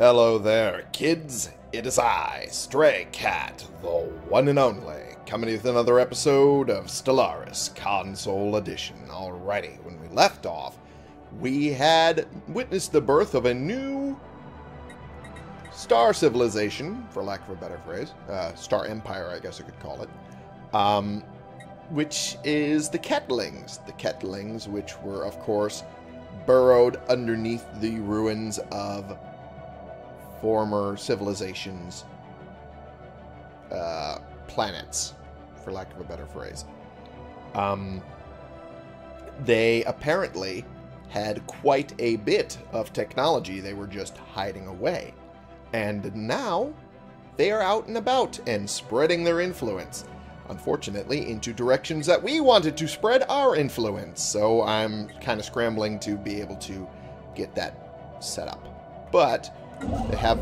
Hello there, kids. It is I, Stray Cat, the one and only, coming with another episode of Stellaris Console Edition. Alrighty, when we left off, we had witnessed the birth of a new star civilization, for lack of a better phrase, uh, star empire, I guess I could call it, um, which is the Ketlings. The Ketlings, which were, of course, burrowed underneath the ruins of former civilizations' uh, planets, for lack of a better phrase. Um, they apparently had quite a bit of technology they were just hiding away. And now they are out and about and spreading their influence. Unfortunately, into directions that we wanted to spread our influence. So I'm kind of scrambling to be able to get that set up. But they have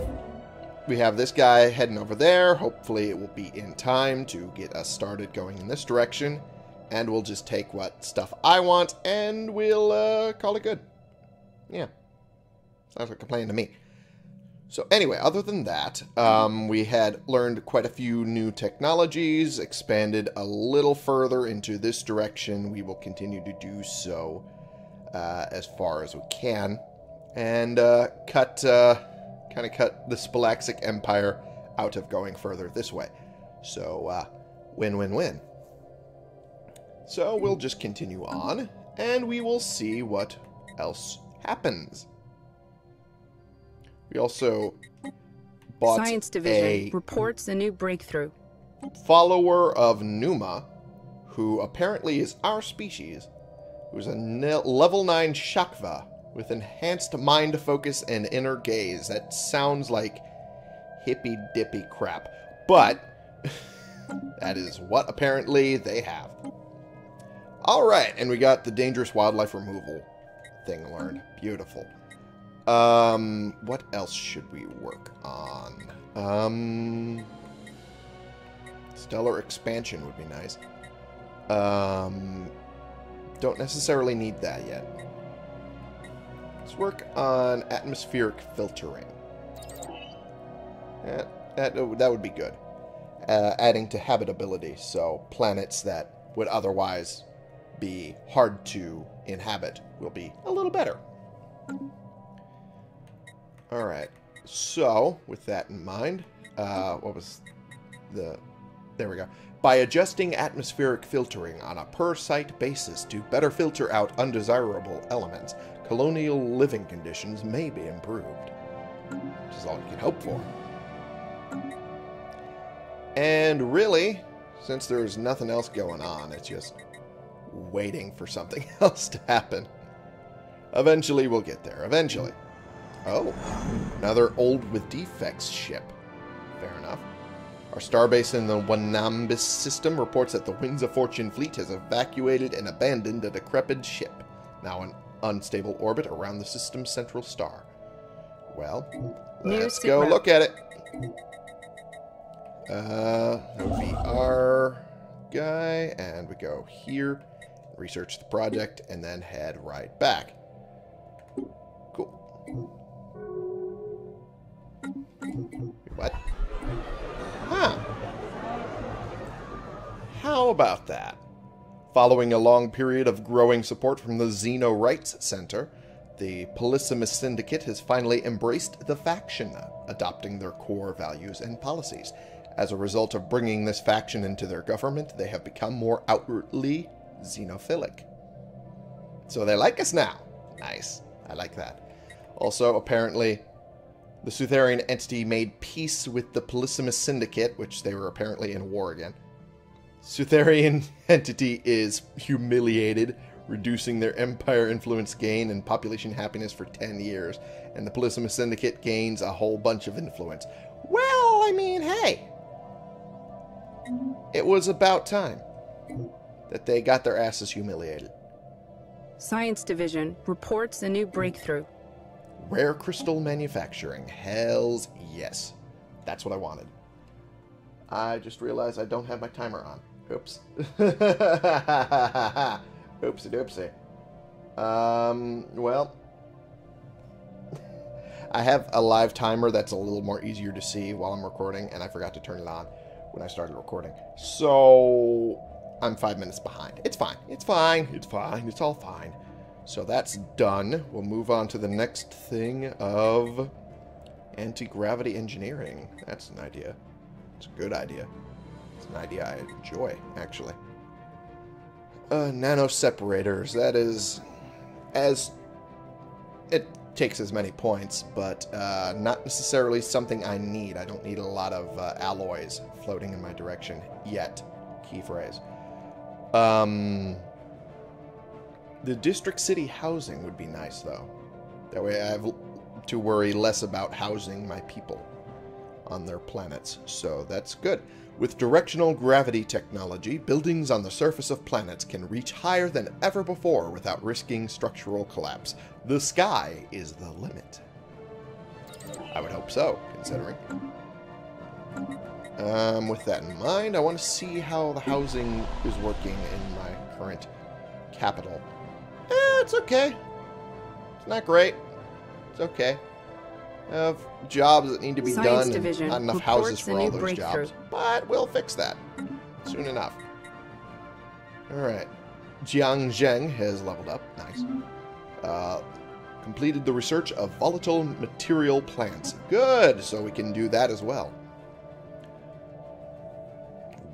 we have this guy heading over there. Hopefully it will be in time to get us started going in this direction. And we'll just take what stuff I want and we'll uh, call it good. Yeah. Sounds like a plan to me. So anyway, other than that, um, we had learned quite a few new technologies, expanded a little further into this direction. We will continue to do so uh, as far as we can. And uh, cut, uh, kind of cut the Spalaxic Empire out of going further this way. So, uh, win-win-win. So we'll just continue on, and we will see what else happens. We also bought Science Division reports a new breakthrough. follower of Numa, who apparently is our species, who's a level 9 Shakva with enhanced mind focus and inner gaze. That sounds like hippy dippy crap, but that is what apparently they have. Alright, and we got the dangerous wildlife removal thing learned. Beautiful. Um, what else should we work on? Um, stellar expansion would be nice. Um, don't necessarily need that yet. Let's work on atmospheric filtering. That, that, that would be good. Uh, adding to habitability, so planets that would otherwise be hard to inhabit will be a little better. Alright, so with that in mind, uh, what was the... There we go. By adjusting atmospheric filtering on a per-site basis to better filter out undesirable elements, colonial living conditions may be improved. Which is all you can hope for. And really, since there's nothing else going on, it's just waiting for something else to happen. Eventually we'll get there. Eventually. Oh, another old with defects ship. Fair enough. Our starbase in the Wanambis system reports that the Winds of Fortune fleet has evacuated and abandoned a decrepit ship, now in unstable orbit around the system's central star. Well, let's go look at it. Uh, that would be our guy, and we go here, research the project, and then head right back. Cool. What? Huh. How about that? Following a long period of growing support from the Xeno Rights Center, the Polysimus Syndicate has finally embraced the faction, adopting their core values and policies. As a result of bringing this faction into their government, they have become more outwardly xenophilic. So they like us now. Nice. I like that. Also, apparently, the Sutharian entity made peace with the Polysimus Syndicate, which they were apparently in war again. Sutharian entity is humiliated, reducing their empire influence gain and population happiness for 10 years, and the Polysimus Syndicate gains a whole bunch of influence. Well, I mean, hey. It was about time that they got their asses humiliated. Science Division reports a new breakthrough. Rare crystal manufacturing. Hells yes. That's what I wanted. I just realized I don't have my timer on. Oops. Oopsie doopsie. Um, well. I have a live timer that's a little more easier to see while I'm recording, and I forgot to turn it on when I started recording. So I'm five minutes behind. It's fine. It's fine. It's fine. It's all fine. So that's done. We'll move on to the next thing of anti-gravity engineering. That's an idea. It's a good idea. It's an idea I enjoy, actually. Uh, nano separators. That is as it takes as many points, but uh, not necessarily something I need. I don't need a lot of uh, alloys floating in my direction yet. Key phrase. Um, the district city housing would be nice, though. That way I have to worry less about housing my people on their planets, so that's good. With directional gravity technology, buildings on the surface of planets can reach higher than ever before without risking structural collapse. The sky is the limit. I would hope so, considering. Um, with that in mind, I want to see how the housing is working in my current capital. Eh, it's okay. It's not great. It's okay. Have jobs that need to be Science done Division and not enough houses for all those jobs. But we'll fix that soon enough. Alright. Jiang Zheng has leveled up. Nice. Uh, completed the research of volatile material plants. Good! So we can do that as well.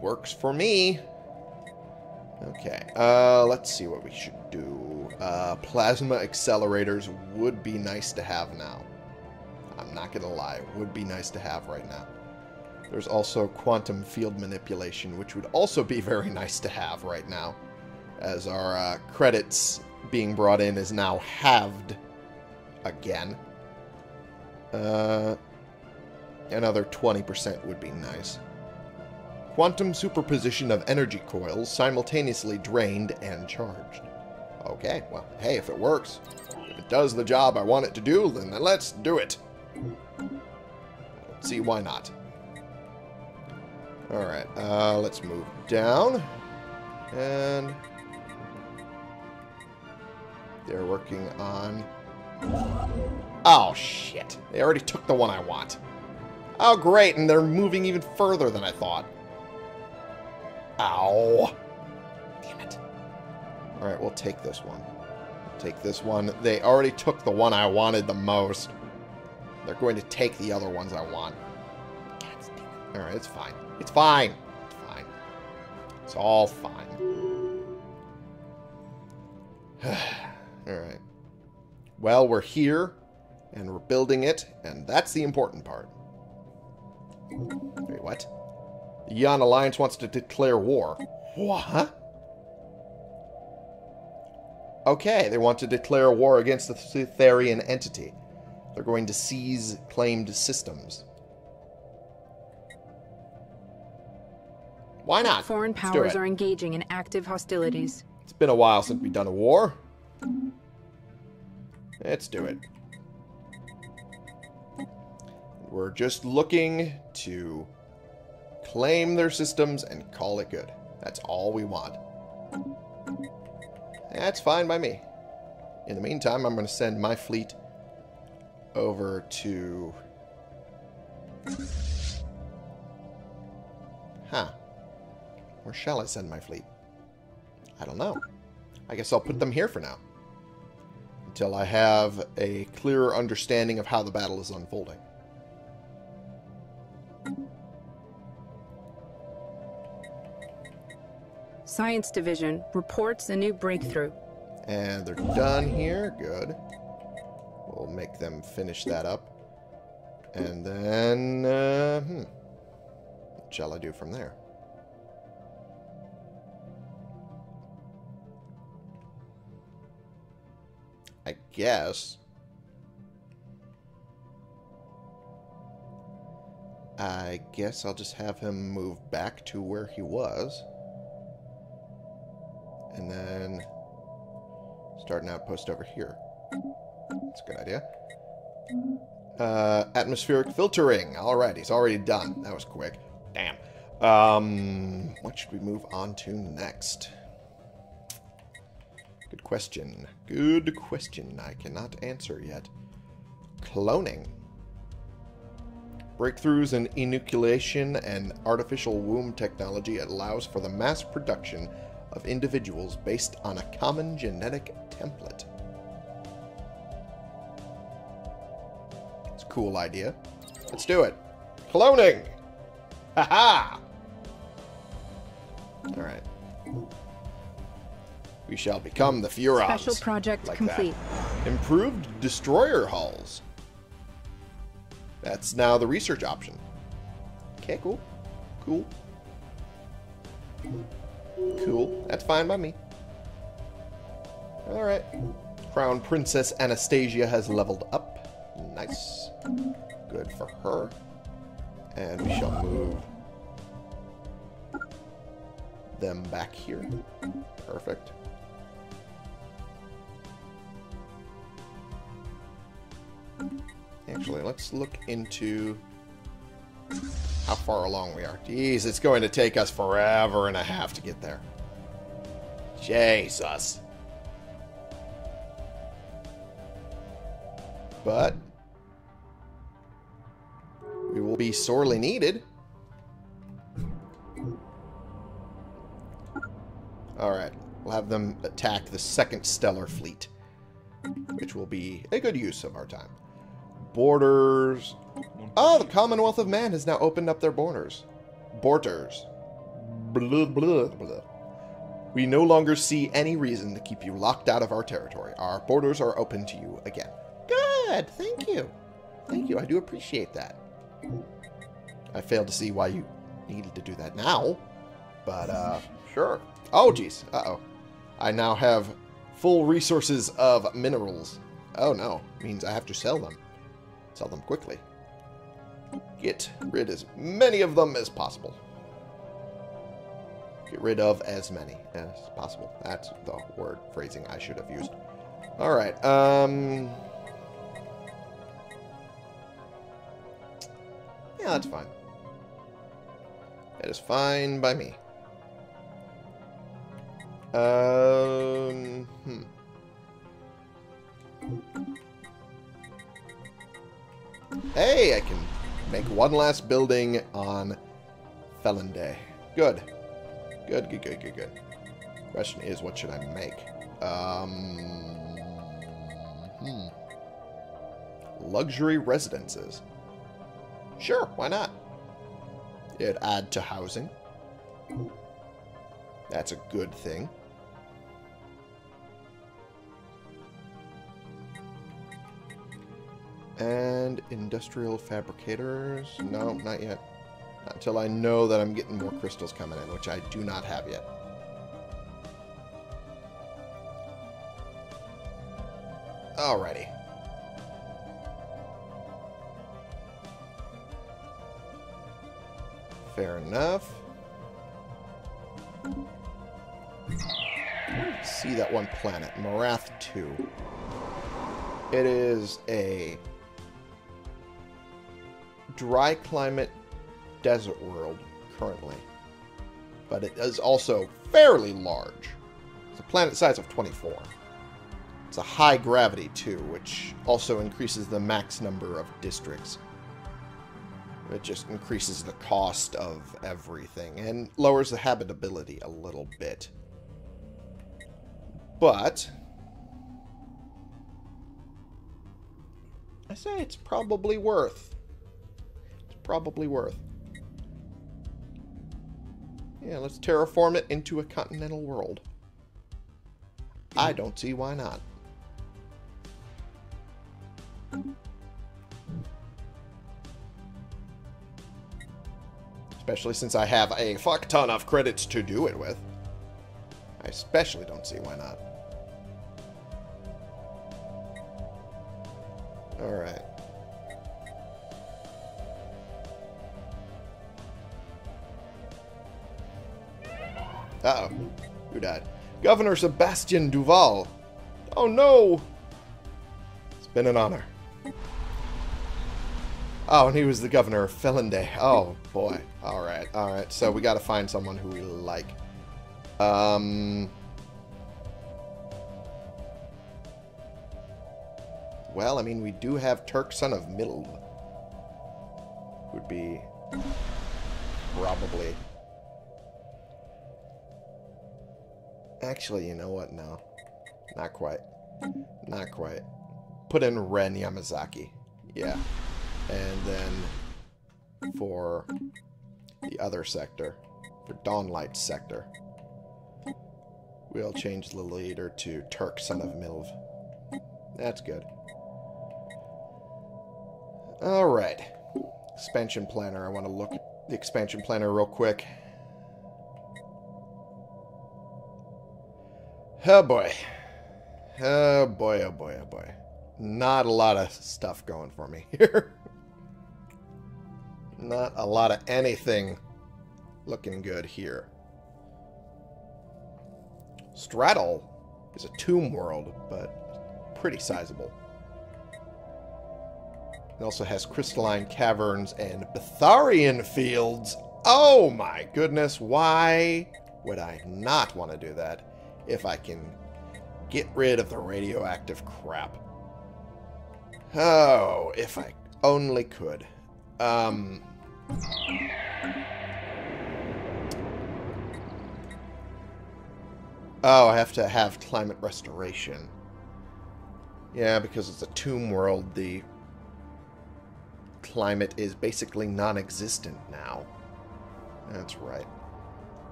Works for me. Okay, uh, let's see what we should do. Uh, plasma accelerators would be nice to have now. I'm not gonna lie, would be nice to have right now. There's also quantum field manipulation, which would also be very nice to have right now, as our uh, credits being brought in is now halved again. Uh, another 20% would be nice. Quantum superposition of energy coils simultaneously drained and charged. Okay, well, hey, if it works, if it does the job I want it to do, then let's do it. See why not. Alright, uh, let's move down. And... They're working on... Oh, shit. They already took the one I want. Oh, great, and they're moving even further than I thought. Ow. Damn it. Alright, we'll take this one. Take this one. They already took the one I wanted the most. They're going to take the other ones I want. Alright, it's fine. It's fine. It's fine. It's all fine. Alright. Well, we're here, and we're building it, and that's the important part. Wait, what? The Yan Alliance wants to declare war. What? Okay, they want to declare war against the Sutharian entity. They're going to seize claimed systems. Why not? Foreign powers are engaging in active hostilities. It's been a while since we've done a war. Let's do it. We're just looking to claim their systems and call it good. That's all we want. That's fine by me. In the meantime, I'm going to send my fleet over to... Huh. Where shall I send my fleet? I don't know. I guess I'll put them here for now. Until I have a clearer understanding of how the battle is unfolding. Science Division reports a new breakthrough. And they're done here. Good. We'll make them finish that up. And then, uh, hmm. What shall I do from there? I guess. I guess I'll just have him move back to where he was. And then start an outpost over here. That's a good idea. Uh, atmospheric filtering. Alright, he's already done. That was quick. Damn. Um, what should we move on to next? Good question. Good question. I cannot answer yet. Cloning. Breakthroughs in inoculation and artificial womb technology allows for the mass production of individuals based on a common genetic template. Cool idea. Let's do it. Cloning! Haha! Alright. We shall become the Furons. Special project like complete. That. Improved destroyer hulls. That's now the research option. Okay, cool. Cool. Cool. That's fine by me. Alright. Crown Princess Anastasia has leveled up. Here. Perfect. Actually, let's look into how far along we are. Jeez, it's going to take us forever and a half to get there. Jesus. But we will be sorely needed. Them attack the second Stellar Fleet, which will be a good use of our time. Borders. Oh, the Commonwealth of Man has now opened up their borders. Borders. Blah, blah, blah. We no longer see any reason to keep you locked out of our territory. Our borders are open to you again. Good. Thank you. Thank you. I do appreciate that. I failed to see why you needed to do that now. But, uh, sure. Oh, jeez. Uh-oh. I now have full resources of minerals. Oh, no. Means I have to sell them. Sell them quickly. Get rid as many of them as possible. Get rid of as many as possible. That's the word phrasing I should have used. Alright, um... Yeah, that's fine. That is fine by me. Um, hmm. Hey, I can make one last building on Felinde. Good. Good, good, good, good, good. Question is, what should I make? Um, hmm. Luxury residences. Sure, why not? It'd add to housing. That's a good thing. And industrial fabricators? No, not yet. Not until I know that I'm getting more crystals coming in, which I do not have yet. Alrighty. Fair enough. See that one planet, Marath 2. It is a dry climate desert world currently. But it is also fairly large. It's a planet size of 24. It's a high gravity too, which also increases the max number of districts. It just increases the cost of everything and lowers the habitability a little bit. But I say it's probably worth. Probably worth. Yeah, let's terraform it into a continental world. I mm. don't see why not. Especially since I have a fuck ton of credits to do it with. I especially don't see why not. Alright. Uh-oh. Who died? Governor Sebastian Duval. Oh no! It's been an honor. Oh, and he was the governor of Felinde. Oh, boy. Alright, alright. So we gotta find someone who we like. Um... Well, I mean, we do have Turk, son of Middle. Would be probably... Actually, you know what? No. Not quite. Not quite. Put in Ren Yamazaki. Yeah. And then for the other sector, for Dawnlight sector, we'll change the leader to Turk, son of Milv. That's good. Alright. Expansion planner. I want to look at the expansion planner real quick. Oh boy. Oh boy, oh boy, oh boy. Not a lot of stuff going for me here. Not a lot of anything looking good here. Straddle is a tomb world, but pretty sizable. It also has crystalline caverns and Betharian fields. Oh my goodness, why would I not want to do that if I can get rid of the radioactive crap? Oh, if I only could. Um... Oh, I have to have climate restoration. Yeah, because it's a tomb world, the climate is basically non-existent now. That's right.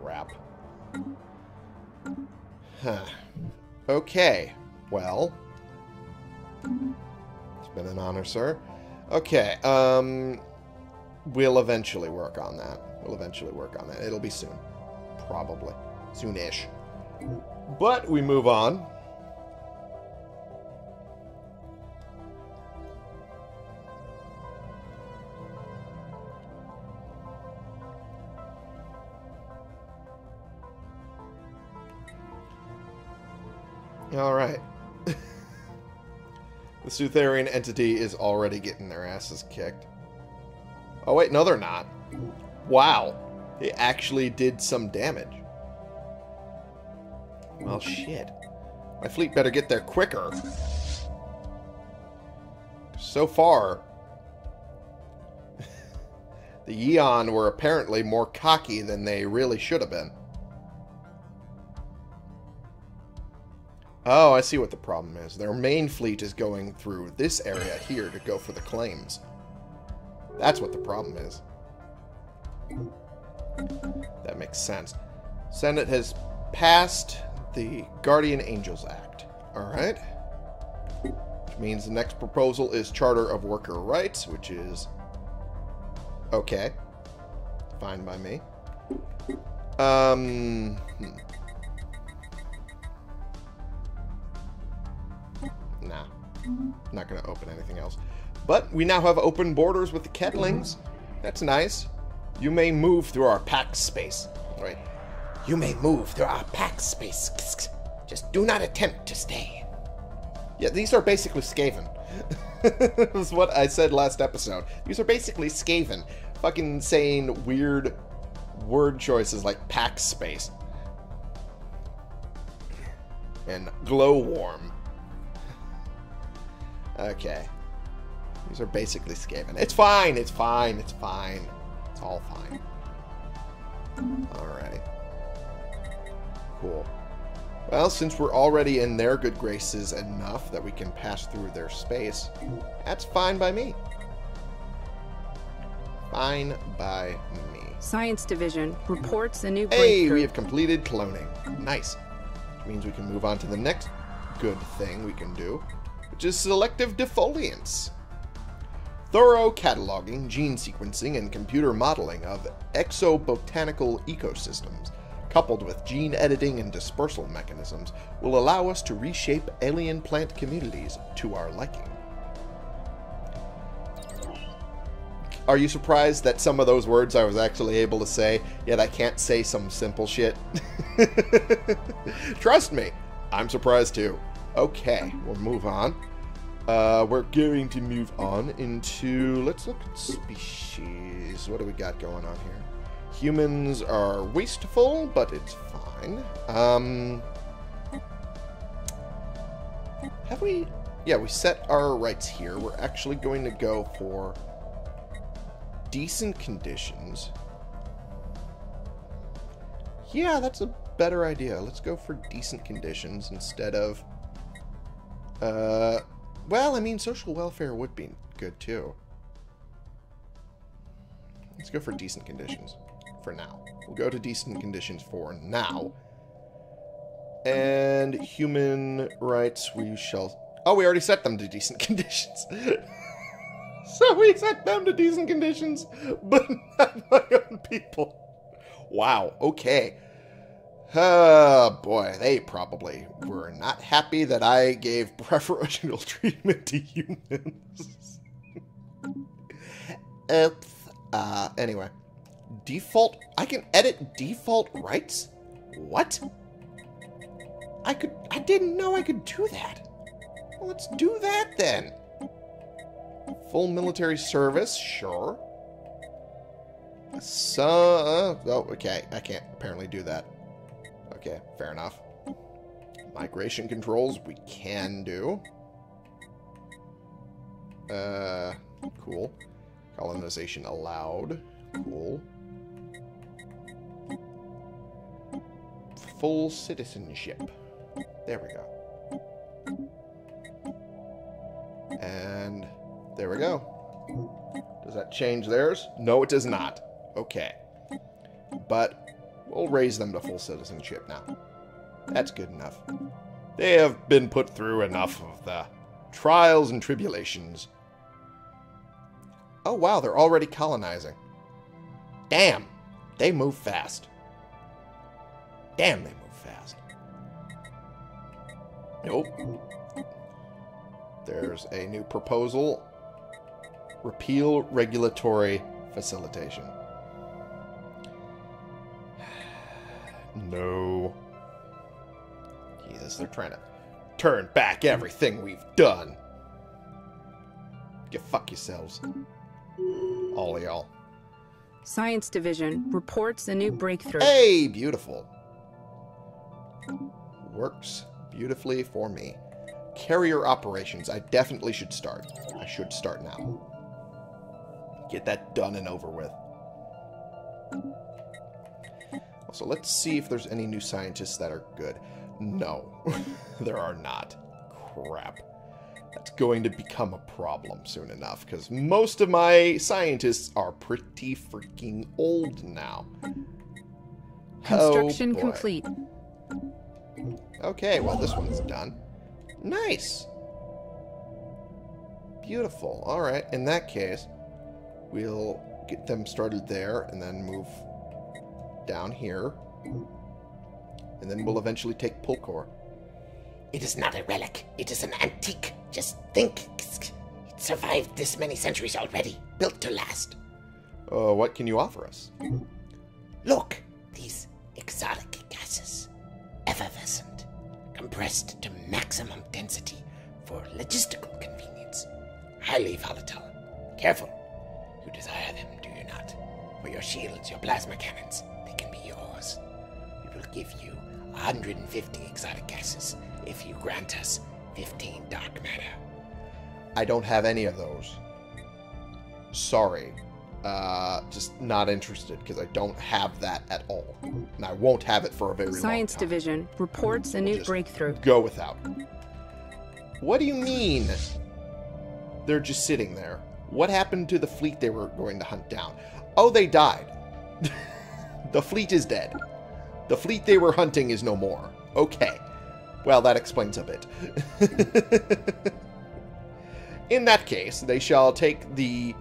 Crap. Huh. Okay. Well. It's been an honor, sir. Okay. Um, we'll eventually work on that. We'll eventually work on that. It'll be soon. Probably. Soonish. But we move on. Alright. the Sutharian entity is already getting their asses kicked. Oh wait, no they're not. Wow. They actually did some damage. Well, shit. My fleet better get there quicker. So far, the Yeon were apparently more cocky than they really should have been. Oh, I see what the problem is. Their main fleet is going through this area here to go for the claims. That's what the problem is. That makes sense. Senate has passed the Guardian Angels Act. Alright. Which means the next proposal is Charter of Worker Rights, which is... Okay. Fine by me. Um... Hmm. Nah. Not going to open anything else. But we now have open borders with the Ketlings. That's nice. You may move through our pack space. Right. You may move through our pack space. Just do not attempt to stay. Yeah, these are basically Skaven. That's what I said last episode. These are basically Skaven. Fucking saying weird word choices like pack space. And glowworm. Okay. These are basically Skaven. It's fine, it's fine, it's fine. It's all fine. Alrighty. Cool. Well, since we're already in their good graces enough that we can pass through their space, that's fine by me. Fine by me. Science Division reports a new Hey, we have completed cloning. Nice. Which means we can move on to the next good thing we can do, is selective defoliants. Thorough cataloging, gene sequencing, and computer modeling of exobotanical ecosystems, coupled with gene editing and dispersal mechanisms, will allow us to reshape alien plant communities to our liking. Are you surprised that some of those words I was actually able to say, yet I can't say some simple shit? Trust me, I'm surprised too. Okay, we'll move on. Uh, we're going to move on into... Let's look at species. What do we got going on here? Humans are wasteful, but it's fine. Um... Have we... yeah, we set our rights here. We're actually going to go for decent conditions. Yeah, that's a better idea. Let's go for decent conditions instead of... Uh, well, I mean, social welfare would be good, too. Let's go for decent conditions for now. We'll go to decent conditions for now. And human rights, we shall... Oh, we already set them to decent conditions. so we set them to decent conditions, but not my own people. Wow, okay. Oh, boy, they probably were not happy that I gave preferential treatment to humans. Oops. Uh, anyway. Default... I can edit default rights? What? I could... I didn't know I could do that. Well, let's do that, then. Full military service, sure. So... Uh, oh, okay. I can't apparently do that. Okay, fair enough. Migration controls, we can do. Uh, cool. Colonization allowed. Cool. Full citizenship. There we go. And there we go. Does that change theirs? No, it does not. Okay. But we'll raise them to full citizenship now. That's good enough. They have been put through enough of the trials and tribulations Oh, wow, they're already colonizing. Damn, they move fast. Damn, they move fast. Nope. There's a new proposal. Repeal regulatory facilitation. No. Jesus, they're trying to turn back everything we've done. Get fuck yourselves. All y'all. Science Division reports a new breakthrough. Hey, beautiful. Works beautifully for me. Carrier operations. I definitely should start. I should start now. Get that done and over with. So let's see if there's any new scientists that are good. No, there are not. Crap. That's going to become a problem soon enough, because most of my scientists are pretty freaking old now. Construction oh, complete. Okay, well this one's done. Nice! Beautiful. Alright, in that case, we'll get them started there, and then move down here. And then we'll eventually take Pulkor. It is not a relic. It is an antique. Just think. It survived this many centuries already. Built to last. Uh, what can you offer us? Look. These exotic gases. Effervescent. Compressed to maximum density for logistical convenience. Highly volatile. Careful. You desire them, do you not? For your shields, your plasma cannons. Will give you 150 exotic gases if you grant us 15 dark matter. I don't have any of those. Sorry. Uh, just not interested because I don't have that at all. And I won't have it for a very Science long time. Science Division reports a new breakthrough. Go without. What do you mean? They're just sitting there. What happened to the fleet they were going to hunt down? Oh, they died. the fleet is dead. The fleet they were hunting is no more. Okay. Well, that explains a bit. In that case, they shall take the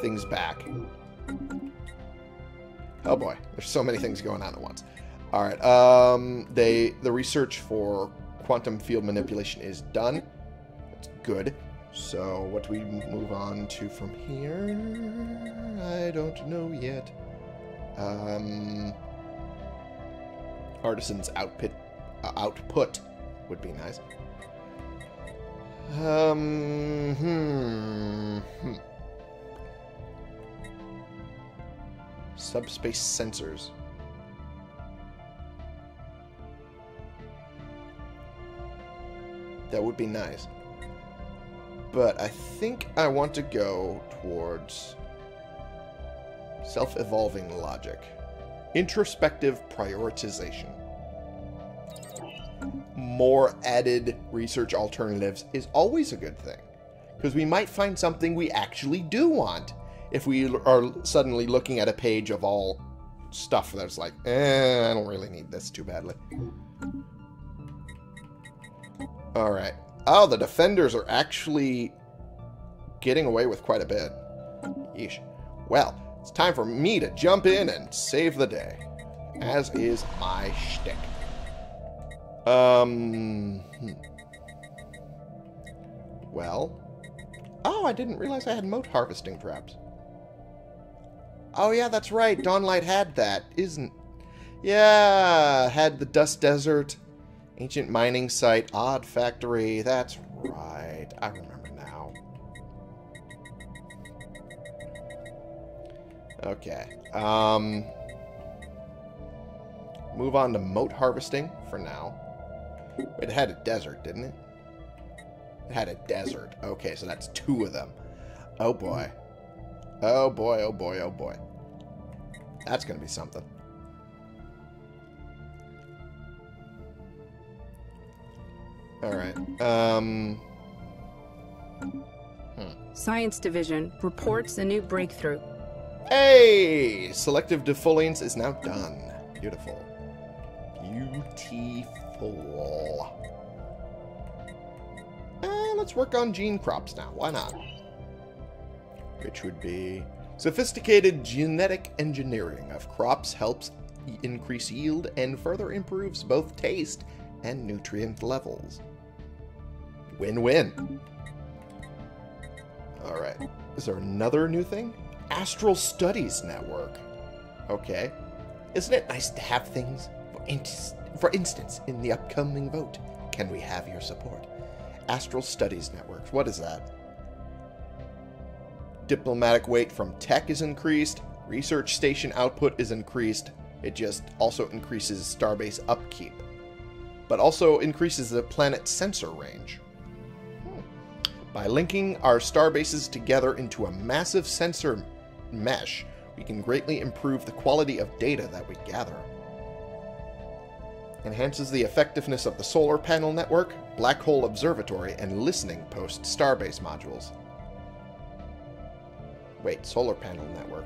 things back. Oh boy, there's so many things going on at once. All right, um, they the research for quantum field manipulation is done. That's good. So what do we move on to from here? I don't know yet. Um, artisans output uh, output would be nice. Um, hmm, hmm. Subspace sensors. That would be nice. But I think I want to go towards self-evolving logic. Introspective prioritization. More added research alternatives is always a good thing. Because we might find something we actually do want if we are suddenly looking at a page of all stuff that's like, eh, I don't really need this too badly. Alright. Oh, the defenders are actually getting away with quite a bit. Yeesh. Well, it's time for me to jump in and save the day. As is my shtick. Um... Hmm. Well... Oh, I didn't realize I had mote harvesting traps. Oh, yeah, that's right. Dawnlight had that, isn't... Yeah, had the Dust Desert, Ancient Mining Site, Odd Factory. That's right. I remember Okay. Um... Move on to mote harvesting for now. It had a desert, didn't it? It had a desert. Okay, so that's two of them. Oh boy. Oh boy, oh boy, oh boy. That's going to be something. Alright. Um... Hmm. Science Division reports a new breakthrough. Hey! Selective defoliants is now done. Beautiful. Beautiful. Uh, let's work on gene crops now. Why not? Which would be... Sophisticated genetic engineering of crops helps increase yield and further improves both taste and nutrient levels. Win-win. Alright. Is there another new thing? Astral Studies Network. Okay. Isn't it nice to have things? For, in for instance, in the upcoming vote, can we have your support? Astral Studies Network. What is that? Diplomatic weight from tech is increased. Research station output is increased. It just also increases starbase upkeep. But also increases the planet's sensor range. Hmm. By linking our starbases together into a massive sensor mesh, we can greatly improve the quality of data that we gather. Enhances the effectiveness of the solar panel network, black hole observatory, and listening post starbase modules. Wait, solar panel network.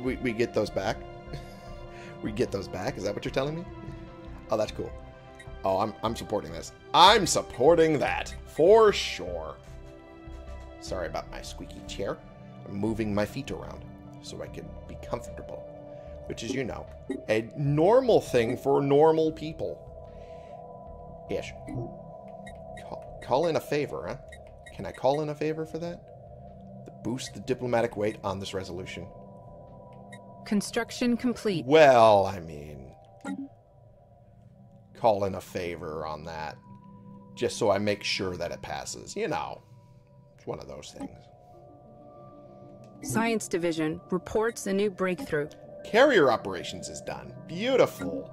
We, we get those back? we get those back? Is that what you're telling me? Oh, that's cool. Oh, I'm, I'm supporting this. I'm supporting that. For sure. Sorry about my squeaky chair. Moving my feet around so I can be comfortable. Which is, you know, a normal thing for normal people. Ish. Call, call in a favor, huh? Can I call in a favor for that? boost the diplomatic weight on this resolution. Construction complete. Well, I mean, call in a favor on that. Just so I make sure that it passes. You know, it's one of those things. Science Division reports a new breakthrough. Carrier operations is done. Beautiful.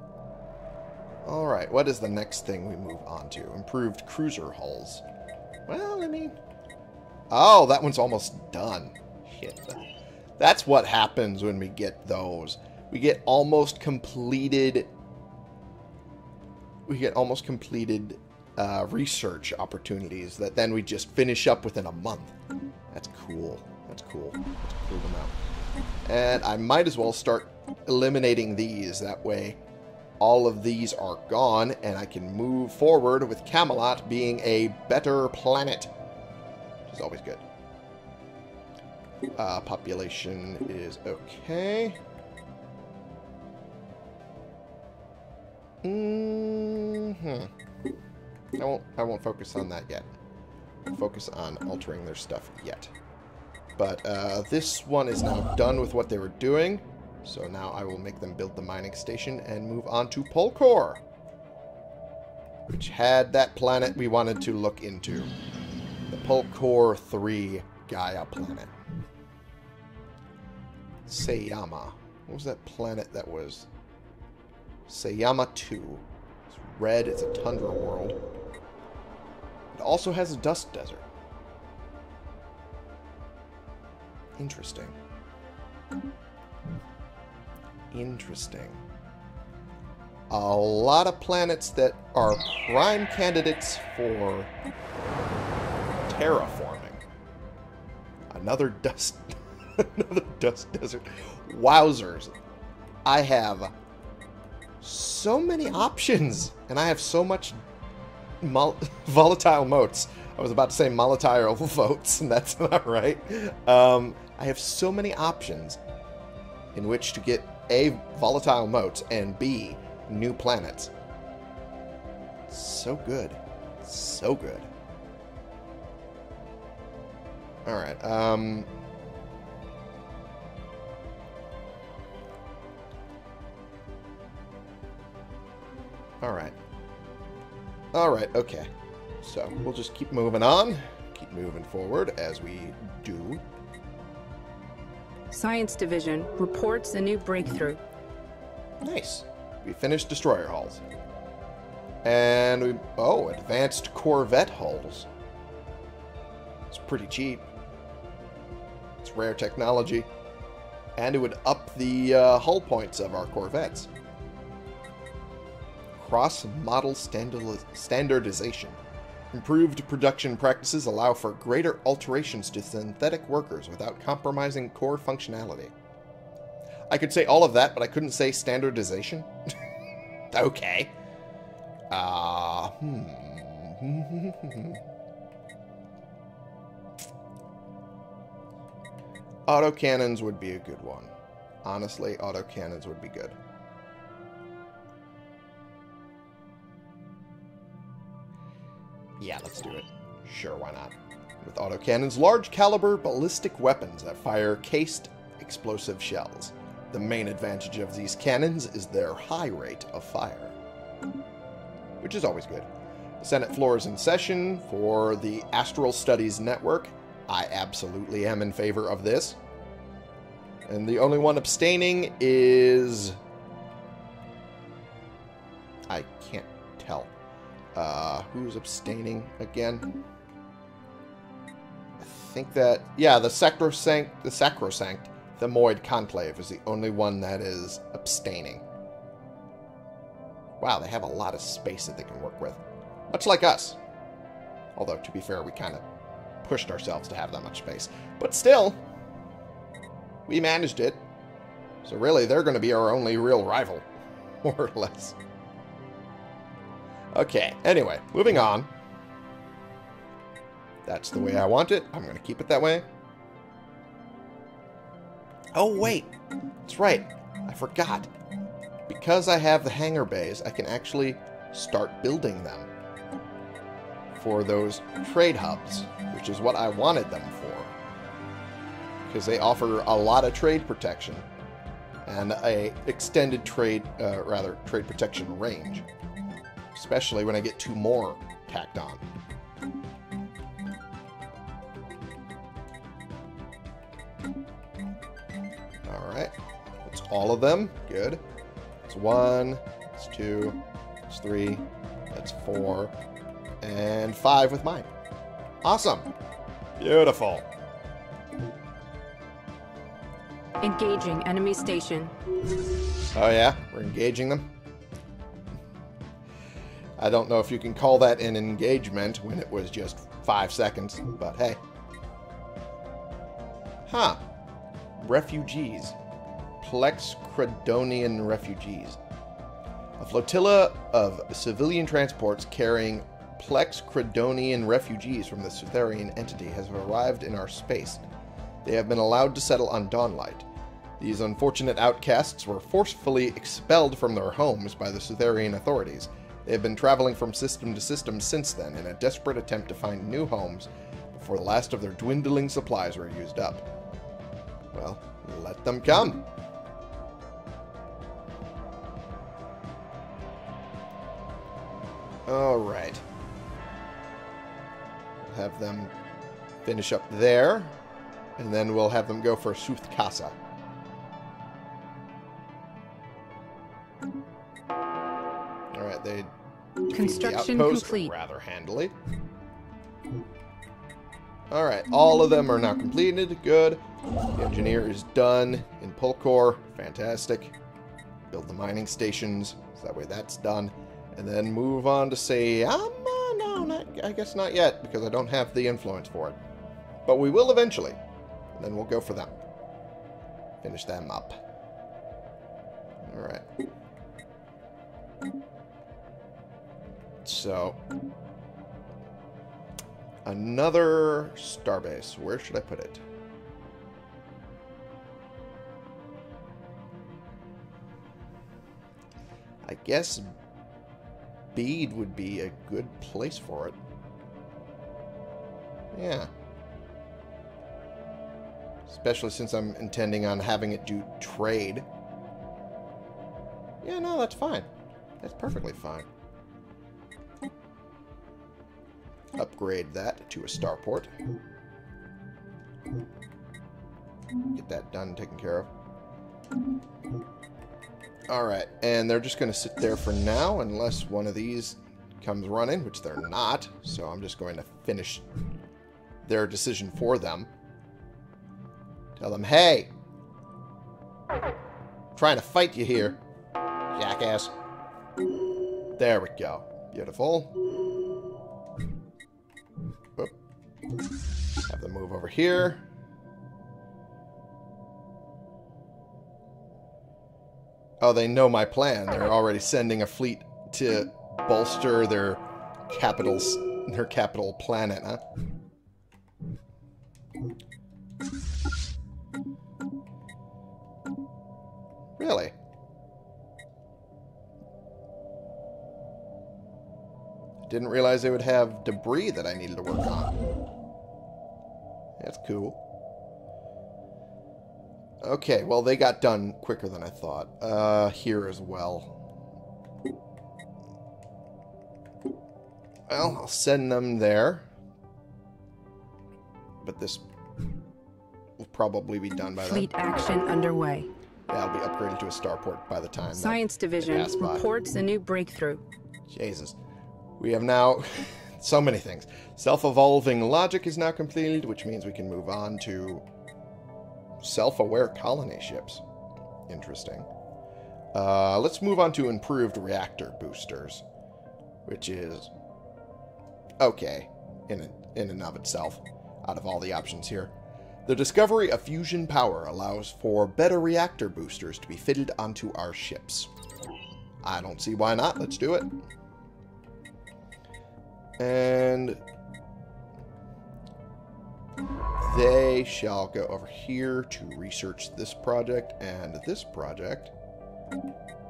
Alright, what is the next thing we move on to? Improved cruiser hulls. Well, I mean, Oh, that one's almost done. Shit. That's what happens when we get those. We get almost completed... We get almost completed uh, research opportunities that then we just finish up within a month. That's cool. That's cool. Cool to know. And I might as well start eliminating these. That way all of these are gone and I can move forward with Camelot being a better planet Which is always good. Uh, population is okay. Mm hmm I won't. I won't focus on that yet. Focus on altering their stuff yet. But uh, this one is now done with what they were doing. So now I will make them build the mining station and move on to Polkor. Which had that planet we wanted to look into. The Polkor 3 Gaia planet. Sayama. What was that planet that was? Sayama 2. It's red, it's a tundra world. It also has a dust desert. Interesting. Interesting. A lot of planets that are prime candidates for terraforming. Another dust another dust desert. Wowzers. I have so many options and I have so much volatile motes. I was about to say volatile votes, and that's not right. Um, I have so many options in which to get A, volatile motes, and B, new planets. So good. So good. Alright, um... Alright. Alright, okay. So, we'll just keep moving on. Keep moving forward as we do. Science Division reports a new breakthrough. Nice. We finished destroyer hulls. And we... Oh, advanced corvette hulls. It's pretty cheap. It's rare technology. And it would up the uh, hull points of our corvettes. Cross-model standardization. Improved production practices allow for greater alterations to synthetic workers without compromising core functionality. I could say all of that, but I couldn't say standardization. okay. Uh, hmm. Autocannons would be a good one. Honestly, autocannons would be good. Yeah, let's do it. Sure, why not? With autocannons, large caliber ballistic weapons that fire cased explosive shells. The main advantage of these cannons is their high rate of fire, which is always good. The Senate floor is in session for the Astral Studies Network. I absolutely am in favor of this. And the only one abstaining is... I can't tell. Uh, who's abstaining again? I think that... Yeah, the Sacrosanct... The Sacrosanct the Themoid Conclave is the only one that is abstaining. Wow, they have a lot of space that they can work with. Much like us. Although, to be fair, we kind of pushed ourselves to have that much space. But still, we managed it. So really, they're going to be our only real rival. More or less. Okay, anyway, moving on. That's the way I want it. I'm going to keep it that way. Oh, wait. That's right. I forgot. Because I have the hangar bays, I can actually start building them for those trade hubs, which is what I wanted them for. Because they offer a lot of trade protection and a extended trade, uh, rather, trade protection range. Especially when I get two more tacked on. Alright. That's all of them. Good. It's one. It's two. It's three. That's four. And five with mine. Awesome. Beautiful. Engaging enemy station. Oh yeah? We're engaging them? I don't know if you can call that an engagement when it was just five seconds, but hey. Huh. Refugees. Plex Credonian refugees. A flotilla of civilian transports carrying Plex Credonian refugees from the Sutharian entity has arrived in our space. They have been allowed to settle on Dawnlight. These unfortunate outcasts were forcefully expelled from their homes by the Sutharian authorities. They have been traveling from system to system since then in a desperate attempt to find new homes before the last of their dwindling supplies were used up. Well, let them come. Alright. Have them finish up there, and then we'll have them go for Suth they Construction the complete. rather handily. Alright, all of them are now completed. Good. The engineer is done in Pulcor. Fantastic. Build the mining stations. So that way that's done. And then move on to say, um, uh, no, not, I guess not yet, because I don't have the influence for it. But we will eventually. And then we'll go for them. Finish them up. Alright. So, another starbase. Where should I put it? I guess Bede would be a good place for it. Yeah. Especially since I'm intending on having it do trade. Yeah, no, that's fine. That's perfectly fine. Upgrade that to a starport. Get that done, taken care of. Alright, and they're just going to sit there for now unless one of these comes running, which they're not. So I'm just going to finish their decision for them. Tell them, hey! Trying to fight you here, jackass. There we go. Beautiful. Over here. Oh, they know my plan. They're already sending a fleet to bolster their capitals, their capital planet, huh? Really? Didn't realize they would have debris that I needed to work on. That's cool. Okay, well, they got done quicker than I thought. Uh, here as well. Well, I'll send them there. But this will probably be done by Fleet then. action underway. Yeah, it'll be upgraded to a starport by the time. Science Division reports a new breakthrough. Jesus. We have now so many things. Self-evolving logic is now completed, which means we can move on to self-aware colony ships. Interesting. Uh, let's move on to improved reactor boosters, which is okay in in and of itself. Out of all the options here, the discovery of fusion power allows for better reactor boosters to be fitted onto our ships. I don't see why not. Let's do it. And they shall go over here to research this project and this project.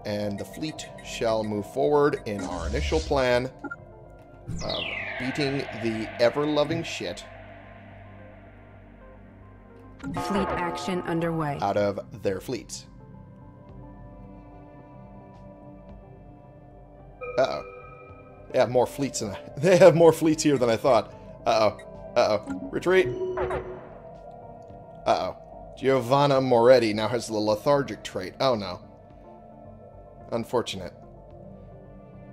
And the fleet shall move forward in our initial plan of beating the ever-loving shit Fleet action underway. out of their fleets. Uh-oh. They have more fleets than I, they have more fleets here than I thought. Uh-oh. Uh-oh. Retreat. Uh-oh. Giovanna Moretti now has the lethargic trait. Oh no. Unfortunate.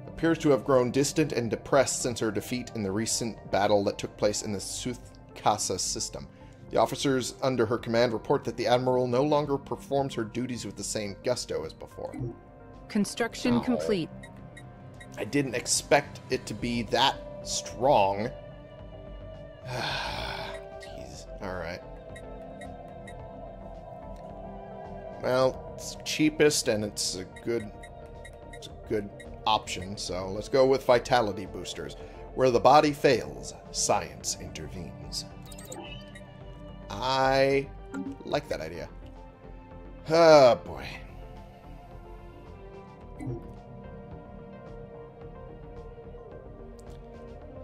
Appears to have grown distant and depressed since her defeat in the recent battle that took place in the Suthkasa system. The officers under her command report that the Admiral no longer performs her duties with the same gusto as before. Construction Oh. complete. I didn't expect it to be that strong. Jeez. Alright. Well, it's cheapest and it's a good it's a good option, so let's go with vitality boosters. Where the body fails, science intervenes. I like that idea. Oh boy.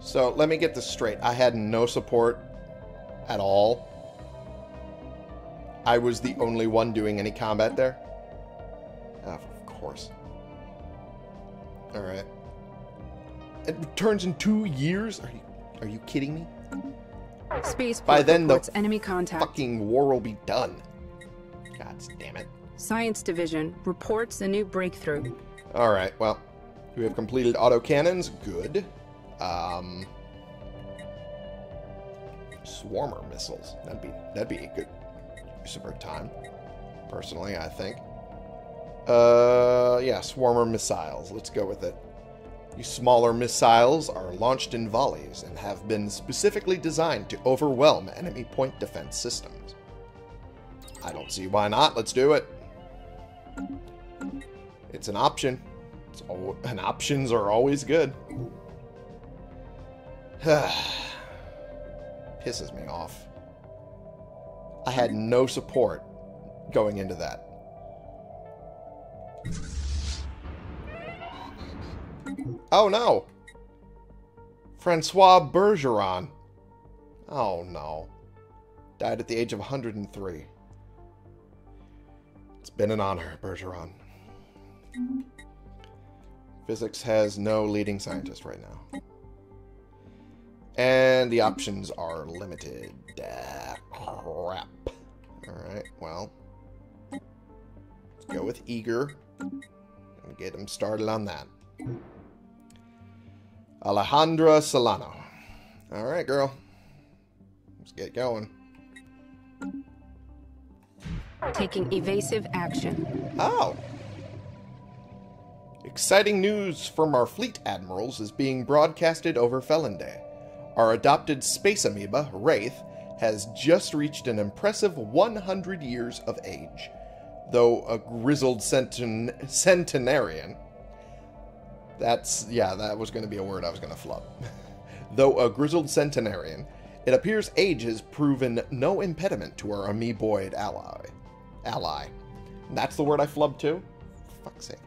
So let me get this straight. I had no support at all. I was the only one doing any combat there. Oh, of course. All right. It returns in two years. Are you are you kidding me? Space By then, the enemy contact. Fucking war will be done. God damn it. Science Division reports a new breakthrough. All right. Well, we have completed autocannons. Good. Um, swarmer missiles. That'd be that'd be a good use of our time. Personally, I think. Uh, yeah, swarmer missiles. Let's go with it. These smaller missiles are launched in volleys and have been specifically designed to overwhelm enemy point defense systems. I don't see why not. Let's do it. It's an option. It's and options are always good. Pisses me off. I had no support going into that. Oh no! Francois Bergeron. Oh no. Died at the age of 103. It's been an honor, Bergeron. Physics has no leading scientist right now. And the options are limited. Ah, crap. Alright, well. Let's go with Eager. And get him started on that. Alejandra Solano. Alright, girl. Let's get going. Taking evasive action. Oh. Exciting news from our fleet admirals is being broadcasted over Felinde. Our adopted space amoeba, Wraith, has just reached an impressive 100 years of age. Though a grizzled centen- centenarian. That's, yeah, that was going to be a word I was going to flub. Though a grizzled centenarian, it appears age has proven no impediment to our amoeboid ally. Ally. That's the word I flubbed too? For fuck's sake.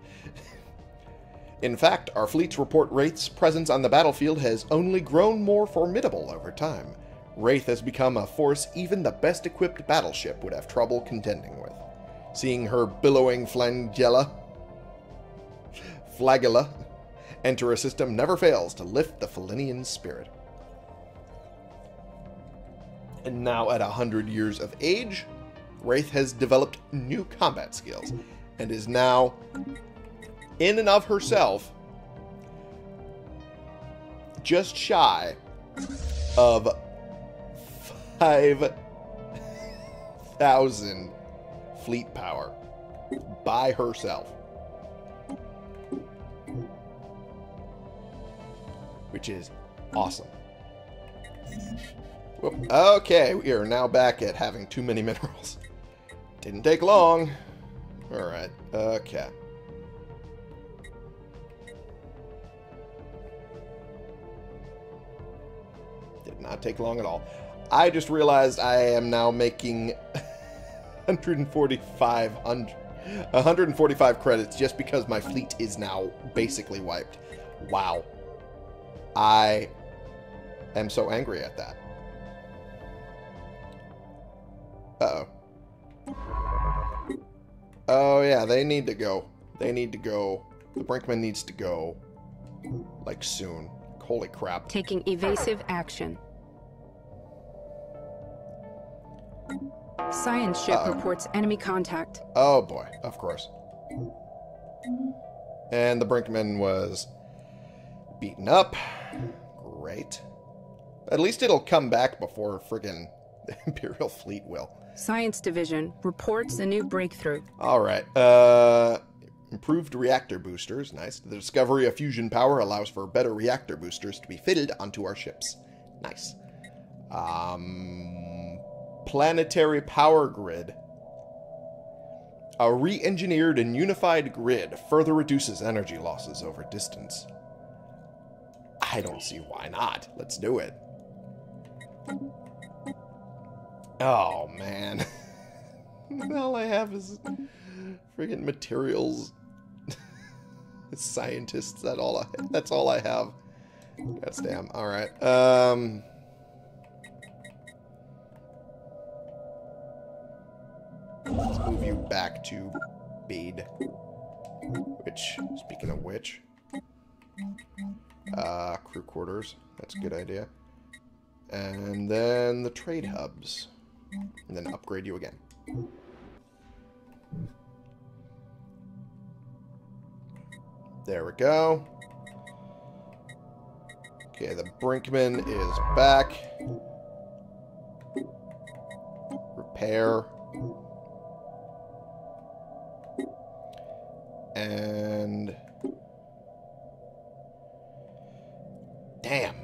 In fact, our fleet's report Wraith's presence on the battlefield has only grown more formidable over time. Wraith has become a force even the best equipped battleship would have trouble contending with. Seeing her billowing flagella, flagella enter a system never fails to lift the Felinian spirit. And now at a hundred years of age, Wraith has developed new combat skills and is now, in and of herself, just shy of 5,000 fleet power by herself. Which is awesome. Okay, we are now back at having too many minerals. Didn't take long. Alright, okay. Not take long at all. I just realized I am now making 145 145 credits just because my fleet is now basically wiped. Wow. I am so angry at that. Uh-oh. Oh, yeah, they need to go. They need to go. The Brinkman needs to go. Like, soon. Holy crap. Taking evasive action. Science ship Uh-oh. reports enemy contact. Oh, boy. Of course. And the Brinkman was beaten up. Great. At least it'll come back before friggin' the Imperial fleet will. Science Division reports a new breakthrough. All right. Uh, improved reactor boosters. Nice. The discovery of fusion power allows for better reactor boosters to be fitted onto our ships. Nice. Um, planetary power grid. A re-engineered and unified grid further reduces energy losses over distance. I don't see why not. Let's do it. Oh, man. All I have is friggin' materials. Scientists, that all I, that's all I have. God damn. Alright. Um back to Bade. Which, speaking of which, uh, crew quarters. That's a good idea. And then the trade hubs. And then upgrade you again. There we go. Okay, the Brinkman is back. Repair. And... Damn.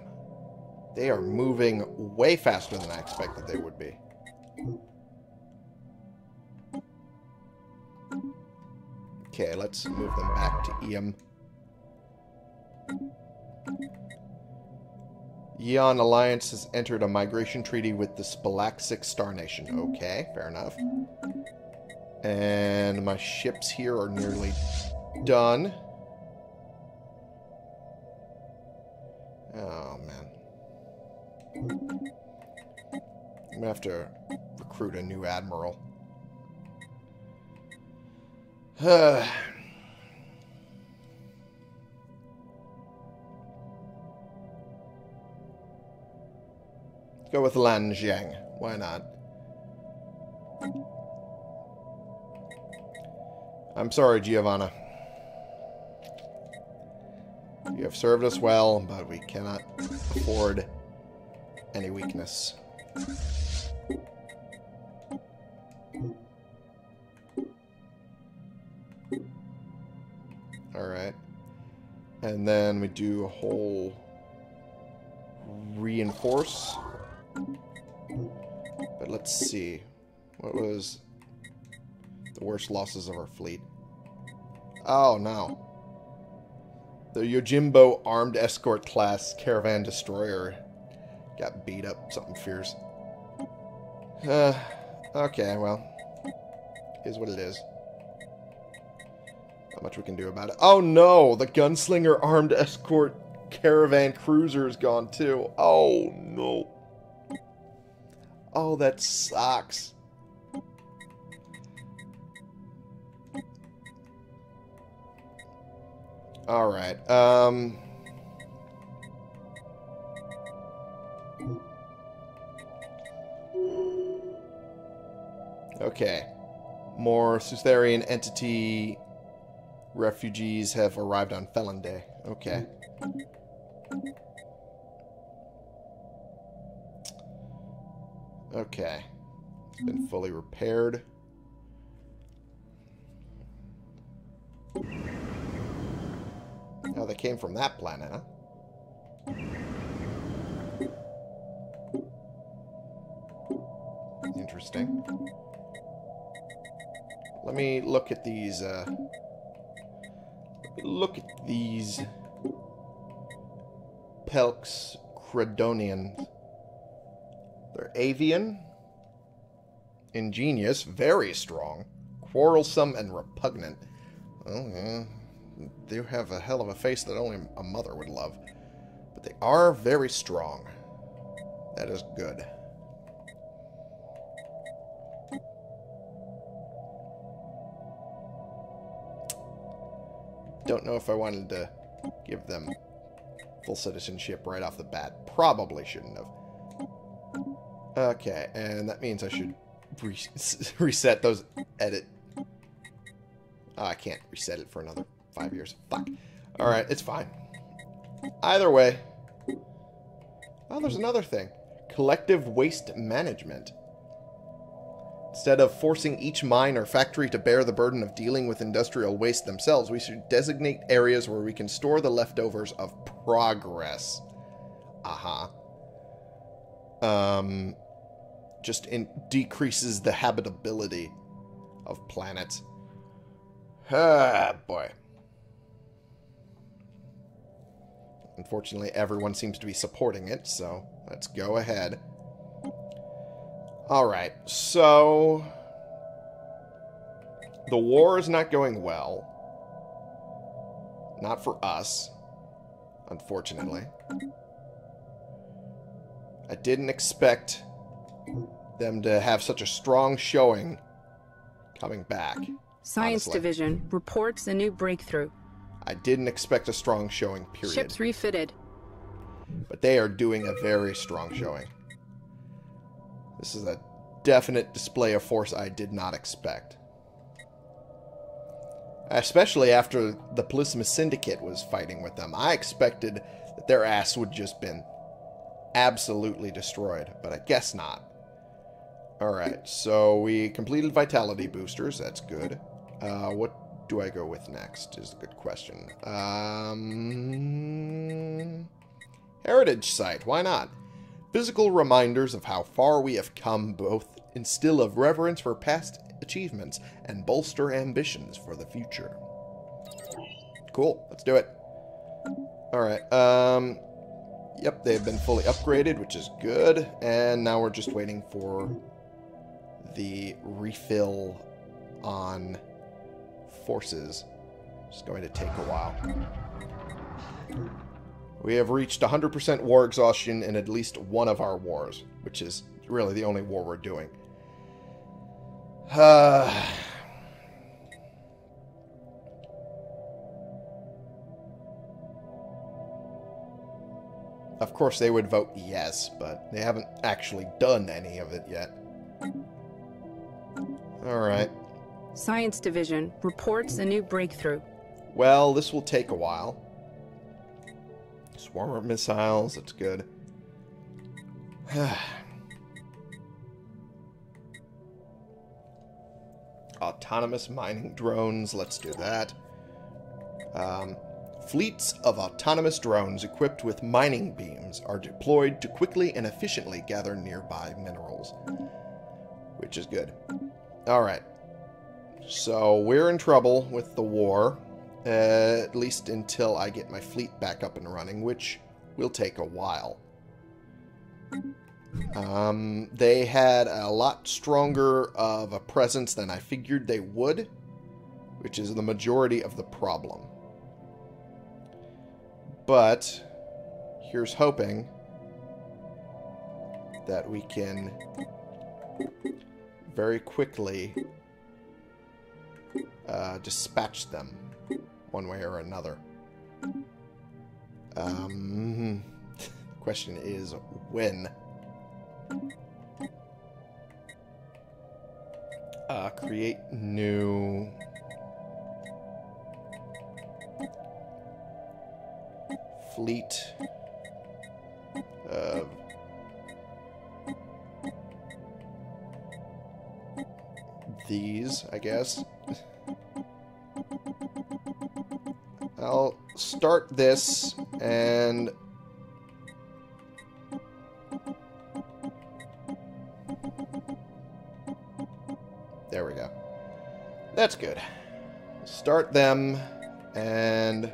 They are moving way faster than I expected they would be. Okay, let's move them back to Eam. Yeon Alliance has entered a migration treaty with the Spalaxic Star Nation. Okay, fair enough. And my ships here are nearly done. Oh, man. I'm gonna have to recruit a new admiral. Go with Lan Zhang. Why not? I'm sorry, Giovanna. You have served us well, but we cannot afford any weakness. Alright. And then we do a whole reinforce. But let's see. What was the worst losses of our fleet? Oh, no. The Yojimbo armed escort class caravan destroyer got beat up something fierce. Uh, okay, well. Is what it is. Not much we can do about it. Oh no! The gunslinger armed escort caravan cruiser is gone too. Oh no. Oh, that sucks. Alright, um... Okay. More Sutharian entity refugees have arrived on Felinde. Okay. Okay. It's been fully repaired. Oh, they came from that planet, huh? Interesting. Let me look at these, uh... Look at these... Pelks Credonians. They're avian, ingenious, very strong, quarrelsome, and repugnant. Oh, yeah. They have a hell of a face that only a mother would love. But they are very strong. That is good. Don't know if I wanted to give them full citizenship right off the bat. Probably shouldn't have. Okay, and that means I should re reset those edit. Oh, I can't reset it for another five years. Fuck. Alright, it's fine. Either way. Oh, there's another thing. Collective waste management. Instead of forcing each mine or factory to bear the burden of dealing with industrial waste themselves, we should designate areas where we can store the leftovers of progress. Aha. Uh -huh. Um, just in decreases the habitability of planets. Ah, boy. Unfortunately, everyone seems to be supporting it, so let's go ahead. Alright, so... The war is not going well. Not for us, unfortunately. I didn't expect them to have such a strong showing coming back. Science honestly. Division reports a new breakthrough. I didn't expect a strong showing, period. Ships refitted. But they are doing a very strong showing. This is a definite display of force I did not expect. Especially after the Polysimus Syndicate was fighting with them. I expected that their ass would just been absolutely destroyed, but I guess not. Alright, so we completed vitality boosters. That's good. Uh, what do I go with next is a good question. Um, heritage site, why not? Physical reminders of how far we have come both instill of reverence for past achievements and bolster ambitions for the future. Cool, let's do it. Alright, um, yep, they've been fully upgraded, which is good, and now we're just waiting for the refill on forces. It's going to take a while. We have reached 100% war exhaustion in at least one of our wars, which is really the only war we're doing. Uh, of course, they would vote yes, but they haven't actually done any of it yet. Alright. Science Division reports a new breakthrough. Well, this will take a while. Swarmer missiles, that's good. Autonomous mining drones, let's do that. Um, fleets of autonomous drones equipped with mining beams are deployed to quickly and efficiently gather nearby minerals. Which is good. Alright. So, we're in trouble with the war. Uh, at least until I get my fleet back up and running, which will take a while. Um, they had a lot stronger of a presence than I figured they would, which is the majority of the problem. But here's hoping that we can very quickly uh, dispatch them one way or another. Um, question is when. Uh, create new. Fleet of these, I guess. I'll start this and there we go. That's good. Start them and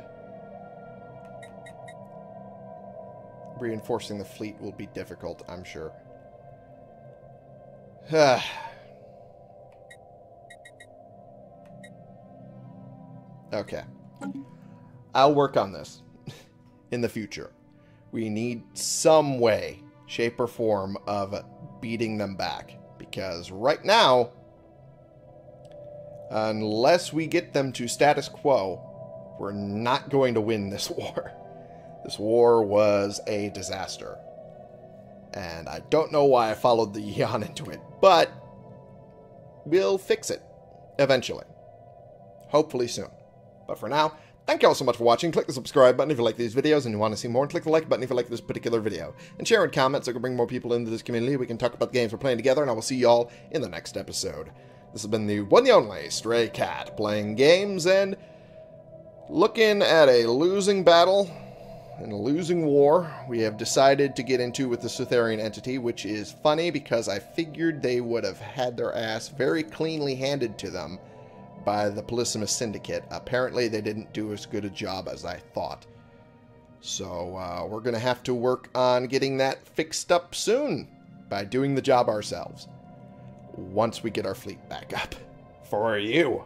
reinforcing the fleet will be difficult, I'm sure. okay. I'll work on this in the future. We need some way, shape, or form of beating them back. Because right now, unless we get them to status quo, we're not going to win this war. This war was a disaster. And I don't know why I followed the Yan into it, but we'll fix it eventually. Hopefully soon. But for now, Thank you all so much for watching. Click the subscribe button if you like these videos and you want to see more. And click the like button if you like this particular video. And share and comment so we can bring more people into this community. We can talk about the games we're playing together. And I will see you all in the next episode. This has been the one and only Stray Cat playing games and looking at a losing battle and a losing war we have decided to get into with the Sutharian entity, which is funny because I figured they would have had their ass very cleanly handed to them by the Polysimus Syndicate. Apparently, they didn't do as good a job as I thought. So, uh, we're going to have to work on getting that fixed up soon by doing the job ourselves once we get our fleet back up. For you.